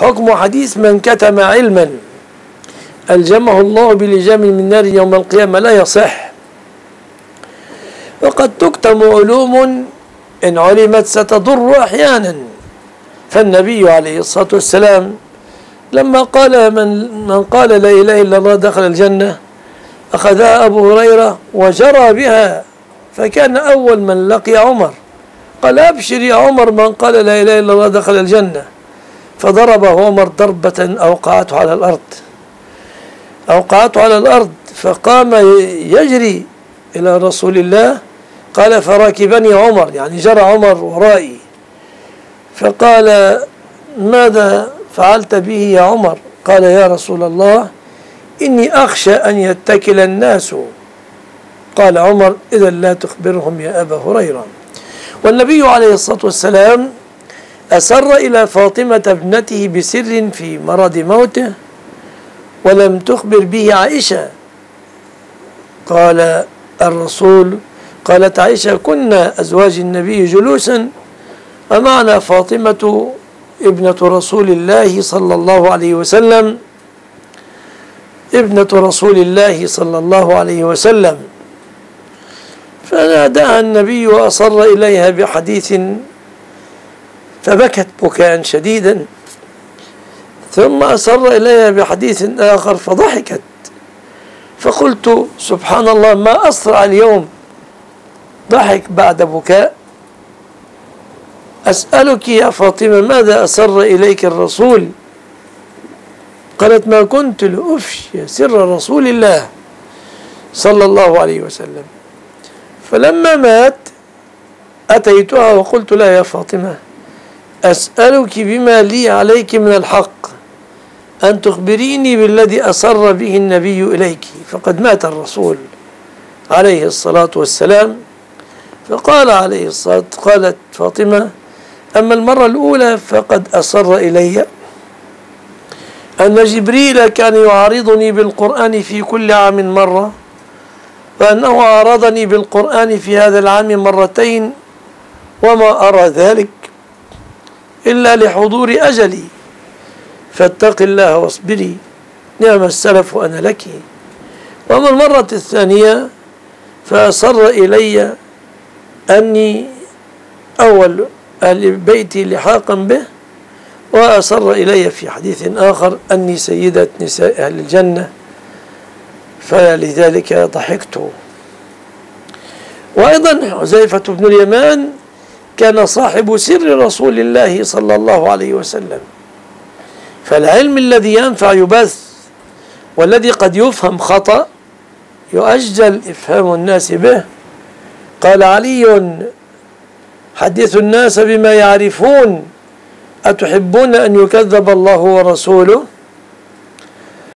حكم حديث من كتم علما. ألجمه الله بلجام من نار يوم القيامة لا يصح. وقد تكتم علوم إن علمت ستضر أحيانا. فالنبي عليه الصلاة والسلام لما قال من, من قال لا إله إلا الله دخل الجنة أخذها أبو هريرة وجرى بها فكان أول من لقي عمر. قال أبشر يا عمر من قال لا إله إلا الله دخل الجنة. فضربه عمر ضربة أوقعته على الأرض. أوقعته على الأرض فقام يجري إلى رسول الله قال فركبني عمر. يعني جرى عمر ورائي. فقال ماذا فعلت به يا عمر؟ قال يا رسول الله إني أخشى أن يتكل الناس. قال عمر إذا لا تخبرهم يا أبا هريرة. والنبي عليه الصلاة والسلام أسر إلى فاطمة ابنته بسر في مرض موته ولم تخبر به عائشة. قال الرسول قالت عائشة كنا أزواج النبي جلوسا ومعنا فاطمة ابنة رسول الله صلى الله عليه وسلم ابنة رسول الله صلى الله عليه وسلم. فناداها النبي وأصر إليها بحديث فبكت بكاء شديدا. ثم أصر إليها بحديث آخر فضحكت. فقلت سبحان الله ما أسرع اليوم؟ ضحك بعد بكاء. أسألك يا فاطمة ماذا أسر إليك الرسول؟ قالت ما كنت لأفشي سر رسول الله صلى الله عليه وسلم. فلما مات أتيتها وقلت لها يا فاطمة أسألك بما لي عليك من الحق أن تخبريني بالذي أسر به النبي إليك. فقد مات الرسول عليه الصلاة والسلام. فقال عليه الصلاة قالت فاطمة أما المرة الأولى فقد أسر إلي. أن جبريل كان يعارضني بالقرآن في كل عام مرة وأنه عارضني بالقرآن في هذا العام مرتين وما أرى ذلك. إلا لحضور أجلي. فاتق الله واصبري. نعم السلف أنا لك. وأما المرة الثانية فأصر إلي أني أول أهل بيتي لحاقا به وأصر إلي في حديث آخر أني سيدة نساء أهل الجنة فلذلك ضحكت. وأيضا حذيفة بن اليمان كان صاحب سر رسول الله صلى الله عليه وسلم. فالعلم الذي ينفع يبث والذي قد يفهم خطأ يؤجل إفهام الناس به. قال علي حدث الناس بما يعرفون أتحبون أن يكذب الله ورسوله؟